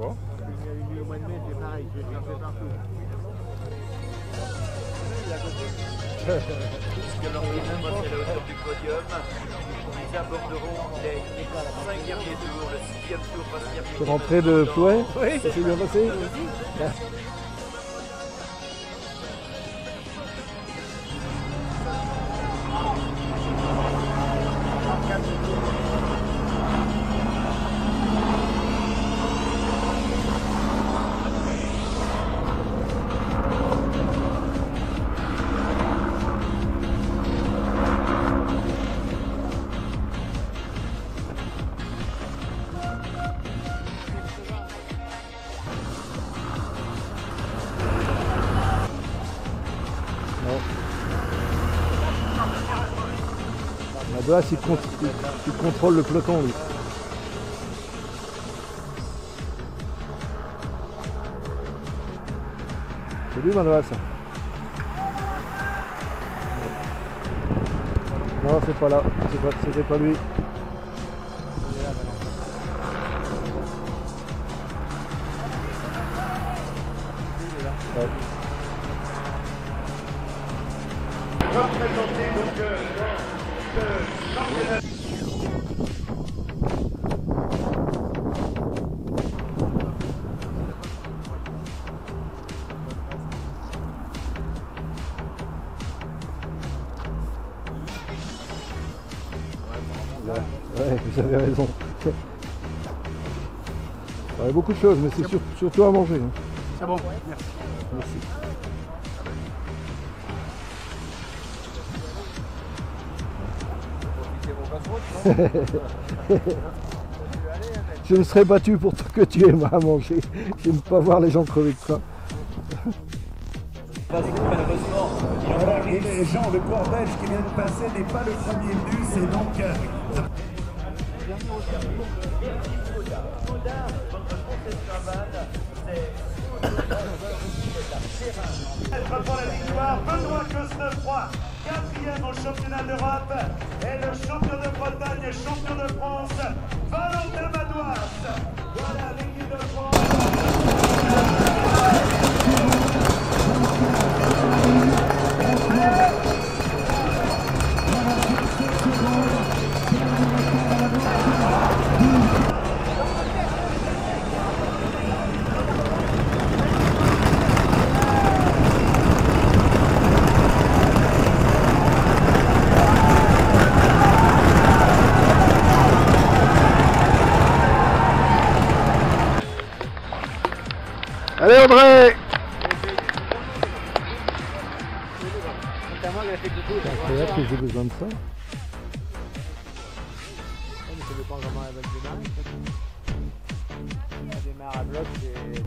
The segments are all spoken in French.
Bon. Il y a eu au mois de mai, c'est pareil, je l'ai fait partout. Puisque leur deuxième vote est la hauteur du podium. Ils aborderont les 5 derniers tours, le 6 tour. C'est rentré de Plouet Oui, Ça s'est bien passé La Doas, il, con- il- il contrôle le peloton, lui. C'est lui, Manoas Non, c'est pas là. C'est pas- C'était pas lui. Ouais. Ouais, vous avez raison. Il y a beaucoup de choses, mais c'est sur- surtout à manger. hein. C'est bon, merci. Merci. Je me serais battu pour que tu aimes à manger. J'aime pas voir les gens crever de faim. Voilà, et les gens, le cours belge qui vient de passer n'est pas le premier venu, c'est donc euh, Être pour la victoire, Benoît Cosnefroy, championnat d'Europe, et le champion de Bretagne et champion de France, Valentin Madouas. Voilà l'équipe de France. Tout. C'est incroyable que j'ai besoin de ça. Ça dépend comment elle va démarrer. Elle démarre à bloc, c'est...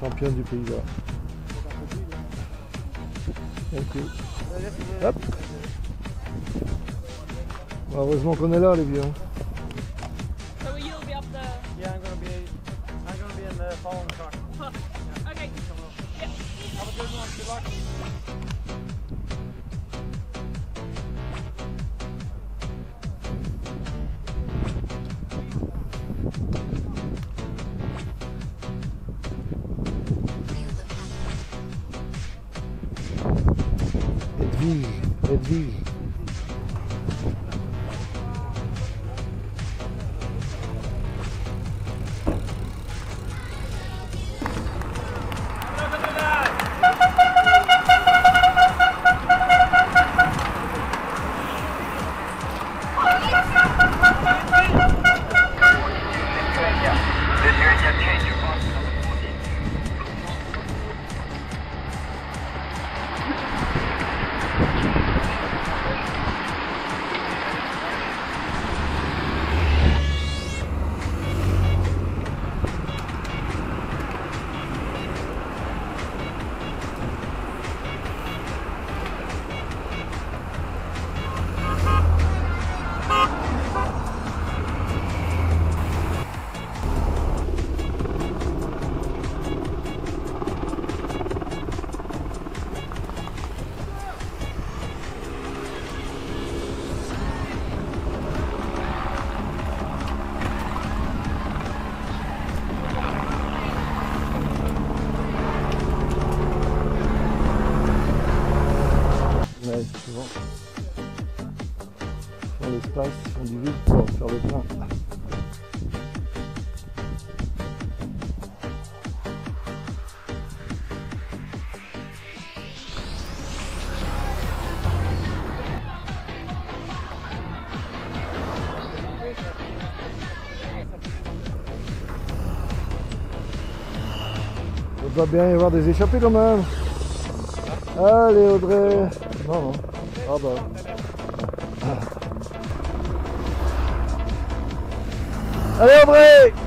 Champion du pays. Ok. Hop. Heureusement qu'on est là les vieux. So will you be up the? Yeah, I'm gonna be, I'm gonna be in the following car. Okay. Yeah. Have a good one, good luck. exige, exige font l'espace, font du vide pour faire le plein. Il doit bien y avoir des échappées quand même. Allez Audrey. Non, non. Ah bah. Allez Audrey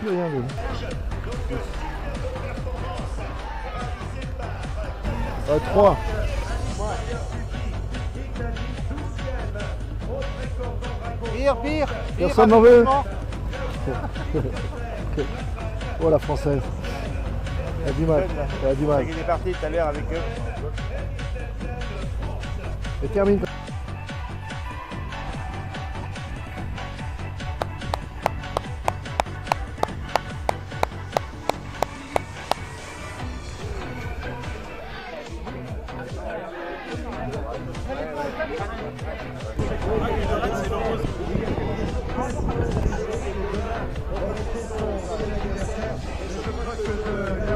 Plus rien de. Euh, 3. Pire, pire. Personne n'en veut. Oh la française. Elle a du mal. Elle a du mal. Il est parti tout à l'heure avec eux. Et termine. Thank you.